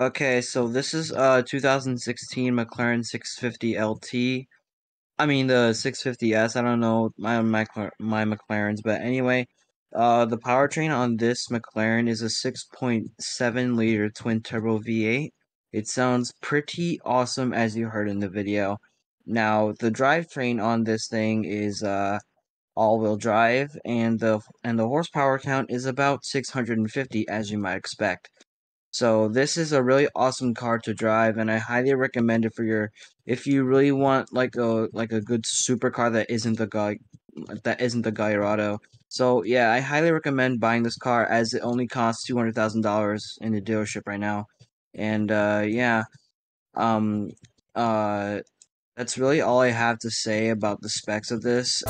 Okay, so this is uh 2016 McLaren 650 LT. I mean the 650S. I don't know my my my McLarens, but anyway, uh the powertrain on this McLaren is a 6.7 liter twin turbo V8. It sounds pretty awesome as you heard in the video. Now, the drivetrain on this thing is uh all-wheel drive and the and the horsepower count is about 650 as you might expect. So this is a really awesome car to drive, and I highly recommend it for your if you really want like a like a good supercar that isn't the guy that isn't the Gallardo. So yeah, I highly recommend buying this car as it only costs two hundred thousand dollars in the dealership right now, and uh, yeah, um, uh, that's really all I have to say about the specs of this.